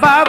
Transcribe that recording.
Bye.